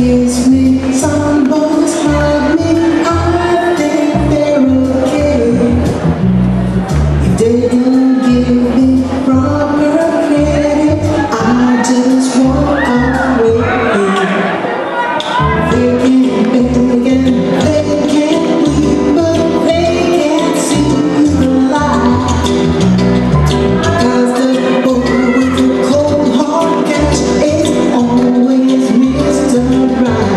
gives me some